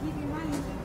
keep your mind.